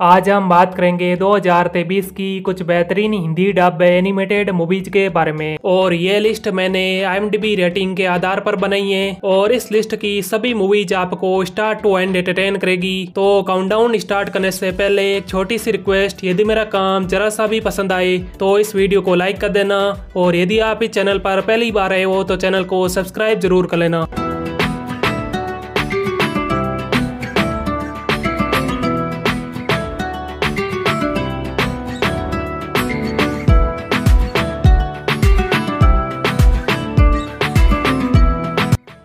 आज हम बात करेंगे 2023 की कुछ बेहतरीन हिंदी डब एनिमेटेड मूवीज़ के बारे में। और ये लिस्ट मैंने आई रेटिंग के आधार पर बनाई है। और इस लिस्ट की सभी मूवीज़ आपको स्टार्ट टू एंड एंटरटेन करेगी। तो काउंटडाउन स्टार्ट करने से पहले एक छोटी सी रिक्वेस्ट यदि मेरा काम जरा सा भी पसंद आए तो इस वीडियो को लाइक कर देना। और यदि आप इस चैनल पर पहली बार आए हो तो चैनल को सब्सक्राइब ज़रूर कर लेना।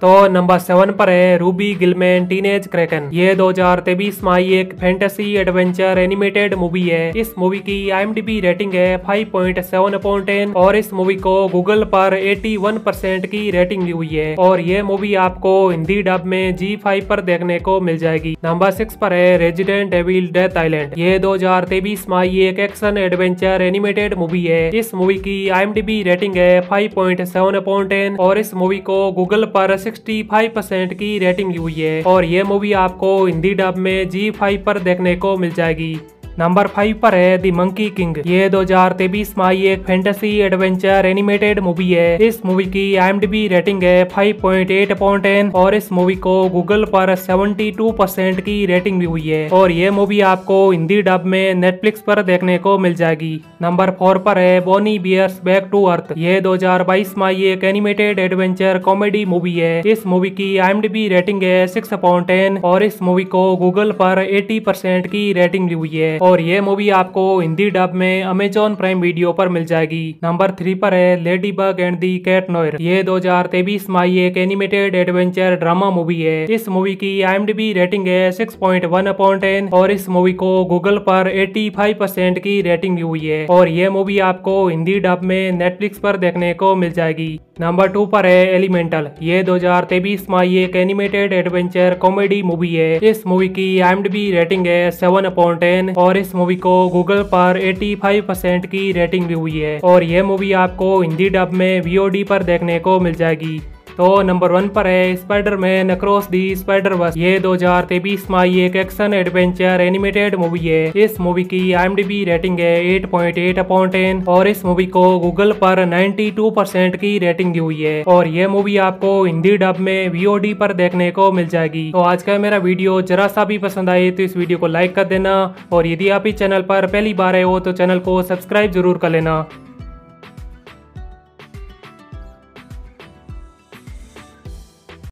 तो नंबर सेवन पर है रूबी गिलमैन टीनेज क्रैकन ये 2023 में आई एक फैंटेसी एडवेंचर एनिमेटेड मूवी है। इस मूवी की आईएमडीबी रेटिंग है 5.7 पॉइंट टेन और इस मूवी को गूगल पर 81 परसेंट की रेटिंग ली हुई है। और ये मूवी आपको हिंदी डब में जी फाइव पर देखने को मिल जाएगी। नंबर सिक्स पर है रेजिडेंट एविल डेथ आइलैंड। ये 2023 में आई एक एक्शन एडवेंचर एनिमेटेड मूवी है। इस मूवी की आईएमडीबी रेटिंग है 5.7 पॉइंट टेन और इस मूवी को गूगल पर 65 परसेंट की रेटिंग हुई है और ये मूवी आपको हिंदी डब में जी फाइव पर देखने को मिल जाएगी। नंबर फाइव पर है दी मंकी किंग ये 2023 में आई एक फैंटेसी एडवेंचर एनिमेटेड मूवी है. इस मूवी की आई रेटिंग है 5.8 और इस मूवी को गूगल पर 72 परसेंट की रेटिंग भी हुई है. और ये मूवी आपको हिंदी डब में नेटफ्लिक्स पर देखने को मिल जाएगी. नंबर फोर पर है Boonie Bears back to Earth ये 2022 में आई एक एनिमेटेड एडवेंचर कॉमेडी मूवी है. इस मूवी की आई रेटिंग है सिक्स और इस मूवी को गूगल पर एटी की रेटिंग भी हुई है. और ये मूवी आपको हिंदी डब में अमेजोन प्राइम वीडियो पर मिल जाएगी। नंबर थ्री पर है Ladybug and the Cat Noir ये 2023 में आई एक एनिमेटेड एडवेंचर ड्रामा मूवी है। इस मूवी की आईएमडीबी रेटिंग है सिक्स पॉइंट वन टेन और इस मूवी को गूगल पर 85 परसेंट की रेटिंग भी हुई है। और ये मूवी आपको हिंदी डब में नेटफ्लिक्स पर देखने को मिल जाएगी। नंबर टू पर है एलिमेंटल ये 2023 में आई एक एनिमेटेड एडवेंचर कॉमेडी मूवी है। इस मूवी की आई रेटिंग है सेवन अपॉइंट टेन और और इस मूवी को गूगल पर 85% की रेटिंग भी हुई है। और यह मूवी आपको हिंदी डब में वीओडी पर देखने को मिल जाएगी। तो नंबर वन पर है Spider Man across the Spider Verse ये 2023 में एक एक्शन एडवेंचर एनिमेटेड मूवी है। इस मूवी की आई रेटिंग है 8.8 पॉइंट अपॉन टेन और इस मूवी को गूगल पर 92 परसेंट की रेटिंग दी हुई है। और ये मूवी आपको हिंदी डब में वीओडी पर देखने को मिल जाएगी। तो आज का मेरा वीडियो जरा सा भी पसंद आए तो इस वीडियो को लाइक कर देना। और यदि आप इस चैनल पर पहली बार आए हो तो चैनल को सब्सक्राइब ज़रूर कर लेना।